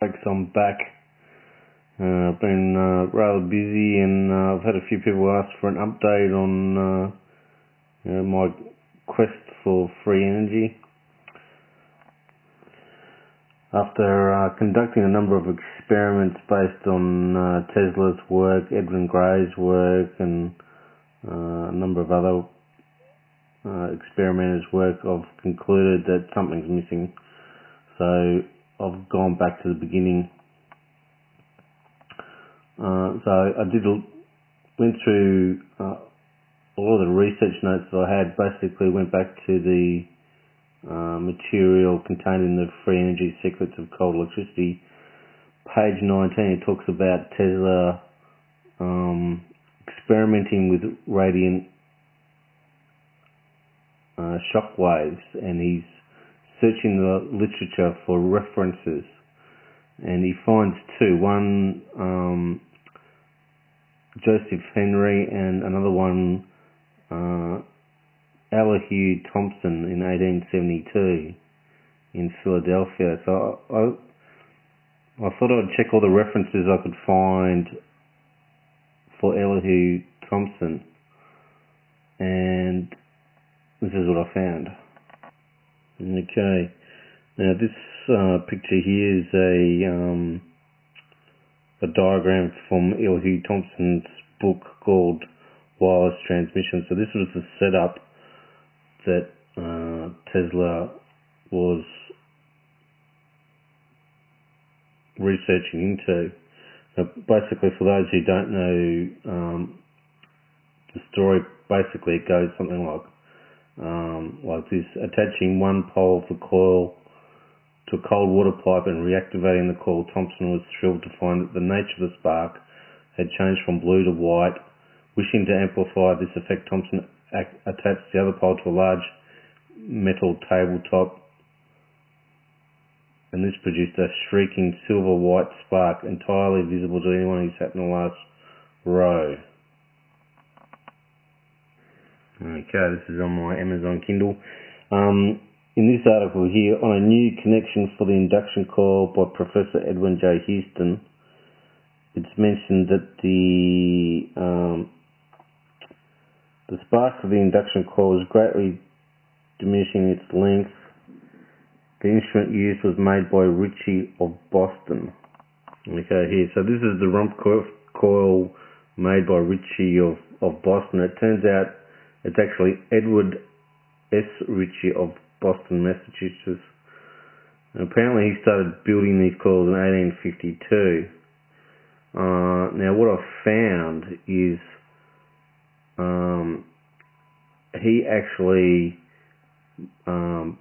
folks, I'm back. Uh, I've been uh, rather busy and uh, I've had a few people ask for an update on uh, you know, my quest for free energy. After uh, conducting a number of experiments based on uh, Tesla's work, Edwin Gray's work, and a number of other experimenters' work, I've concluded that something's missing. So I've gone back to the beginning. Uh, so I did went through uh, all of the research notes that I had. Basically, went back to the uh, material contained in the Free Energy Secrets of Cold Electricity. Page 19 it talks about Tesla um, experimenting with radiant uh, shock waves, and he's searching the literature for references, and he finds two. One, um, Joseph Henry, and another one, uh, Elihu Thomson in 1872 in Philadelphia. So I, I thought I'd check all the references I could find for Elihu Thomson, and this is what I found. Okay. Now this uh, picture here is a um, a diagram from Elihu Thomson's book called Wireless Transmission. So this was the setup that uh, Tesla was researching into. Now, basically, for those who don't know um, the story, basically goes something like um, like this, attaching one pole of the coil to a cold water pipe and reactivating the coil, Thomson was thrilled to find that the nature of the spark had changed from blue to white. Wishing to amplify this effect, Thomson attached the other pole to a large metal tabletop and this produced a shrieking silver white spark entirely visible to anyone who sat in the last row. Okay, this is on my Amazon Kindle. Um, in this article here, on a new connection for the induction coil by Professor Edwin J. Houston, it's mentioned that the um, the spark of the induction coil is greatly diminishing its length. The instrument used was made by Ritchie of Boston. Okay, here. So this is the rump coil made by Ritchie of, of Boston. It turns out it's actually Edward S. Ritchie of Boston, Massachusetts. And apparently he started building these coils in 1852. Uh, now what I've found is um, he actually um,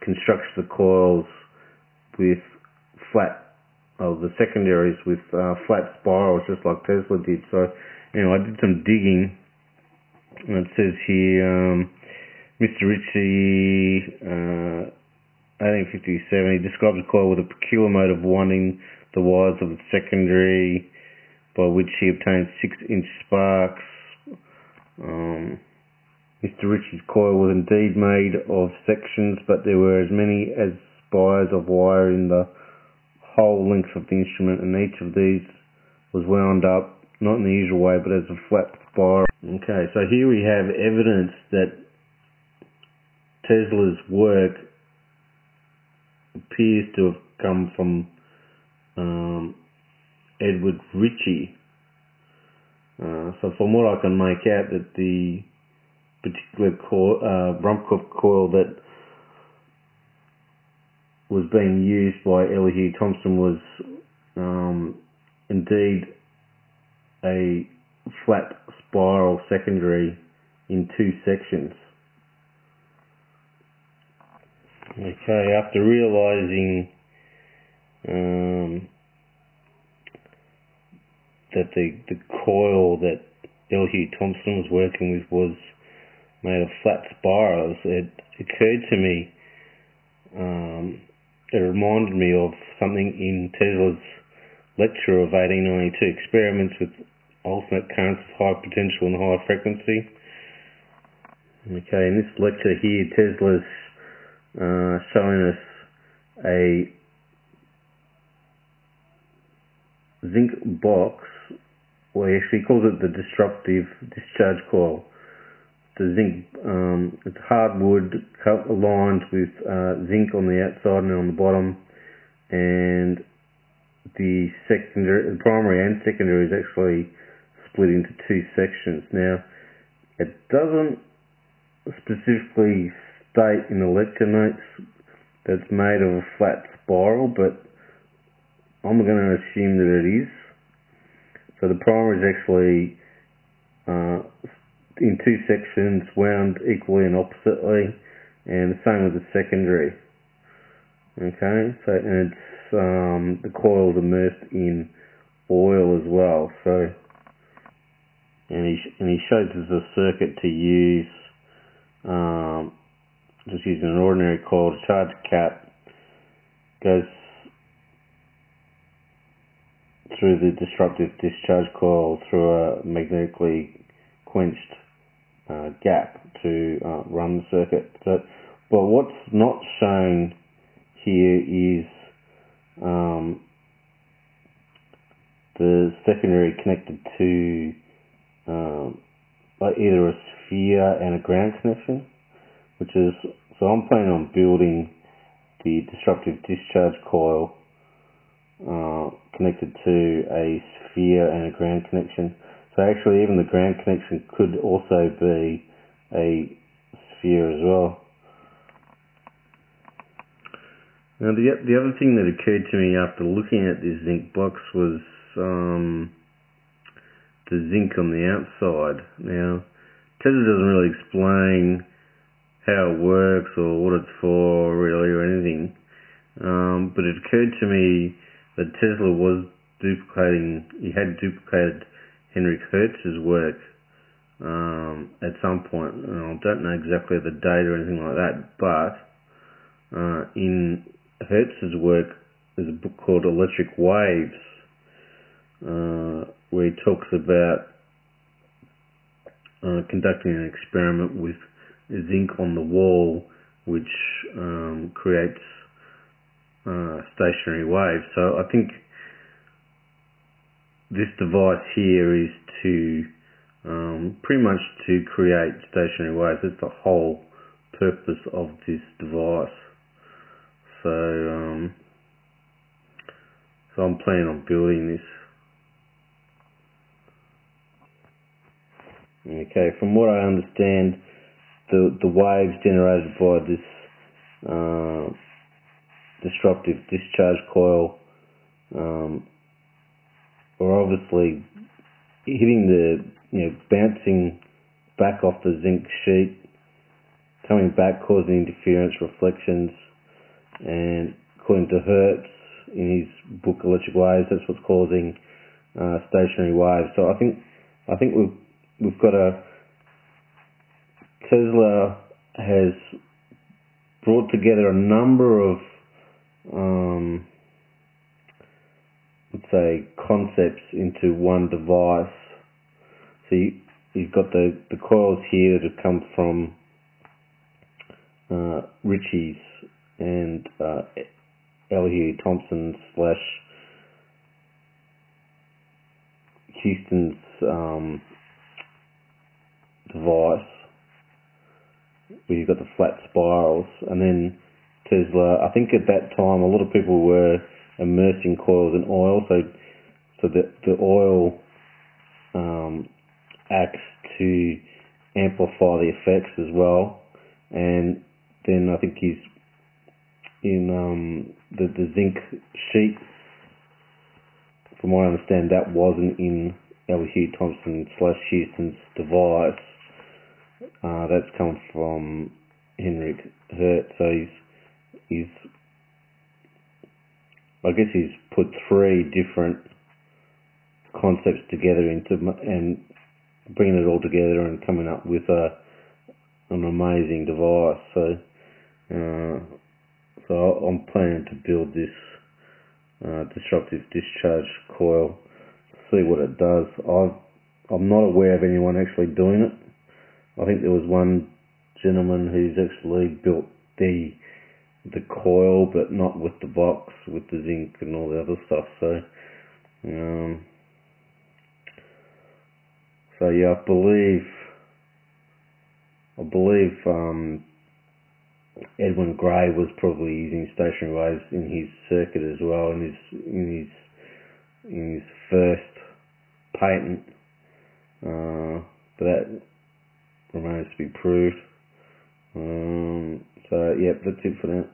constructs the coils with flat, oh, the secondaries with uh, flat spirals, just like Tesla did. So, anyway, I did some digging it says here, um, Mr. Ritchie, uh, 1857, he describes a coil with a peculiar mode of winding the wires of the secondary by which he obtained six-inch sparks. Um, Mr. Ritchie's coil was indeed made of sections, but there were as many as spires of wire in the whole length of the instrument, and each of these was wound up, not in the usual way, but as a flat spiral. Okay, so here we have evidence that Tesla's work appears to have come from um, Edward Ritchie. Uh, so from what I can make out, that the particular coil, uh, Ruhmkorff coil that was being used by Elihu Thomson was um, indeed a flat spiral secondary in two sections. Okay, after realizing um, that the, the coil that Elihu Thomson was working with was made of flat spirals, it occurred to me, um, it reminded me of something in Tesla's lecture of 1892, experiments with alternate currents of high potential and high frequency. Okay, in this lecture here, Tesla's uh, showing us a zinc box, well, he actually calls it the disruptive discharge coil. The zinc, um, it's hardwood lined with uh, zinc on the outside and on the bottom, and the secondary, the primary and secondary is actually split into two sections. Now, it doesn't specifically state in the lecture notes that it's made of a flat spiral, but I'm going to assume that it is. So the primer is actually uh, in two sections, wound equally and oppositely, and the same with the secondary. Okay, so and it's um, the coil's immersed in oil as well. So, and he and he shows us a circuit to use um, just using an ordinary coil to charge cap, goes through the disruptive discharge coil through a magnetically quenched uh, gap to uh, run the circuit. But what's not shown here is um, the secondary connected to um, either a sphere and a ground connection, which is, so I'm planning on building the disruptive discharge coil uh, connected to a sphere and a ground connection. So actually even the ground connection could also be a sphere as well. Now the the other thing that occurred to me after looking at this zinc box was um, the zinc on the outside. Now Tesla doesn't really explain how it works or what it's for really or anything. Um, but it occurred to me that Tesla was duplicating, he had duplicated Henrik Hertz's work um, at some point. I don't know exactly the date or anything like that, but uh, in Hertz's work, there's a book called Electric Waves, uh, where he talks about uh, conducting an experiment with zinc on the wall, which um, creates uh, stationary waves. So I think this device here is to um, pretty much to create stationary waves. That's the whole purpose of this device. So, um, so I'm planning on building this. Okay, from what I understand, the the waves generated by this uh, disruptive discharge coil um, are obviously hitting the, you know, bouncing back off the zinc sheet, coming back, causing interference reflections, and according to Hertz in his book Electric Waves, that's what's causing uh, stationary waves. So I think I think we've we've got a Tesla has brought together a number of um, let's say concepts into one device. So you, you've got the, the coils here that have come from uh, Ritchie's and uh, Elihu Thomson slash Houston's um, device where you've got the flat spirals and then Tesla. I think at that time a lot of people were immersing coils in oil, so so that the oil um, acts to amplify the effects as well. And then I think he's in um, the the zinc sheet. From what I understand, that wasn't in Elihu Thomson slash Houston's device. Uh, that's come from Henrik Hertz. So he's he's I guess he's put three different concepts together into and bringing it all together and coming up with a an amazing device. So, uh, so I'm planning to build this uh, disruptive discharge coil, see what it does. i I'm not aware of anyone actually doing it. I think there was one gentleman who's actually built the the coil, but not with the box, with the zinc and all the other stuff. So Um, so yeah, I believe, I believe um, Edwin Gray was probably using stationary waves in his circuit as well in his in his in his first patent. Uh, but that remains to be proved. Um, so yeah, that's it for that.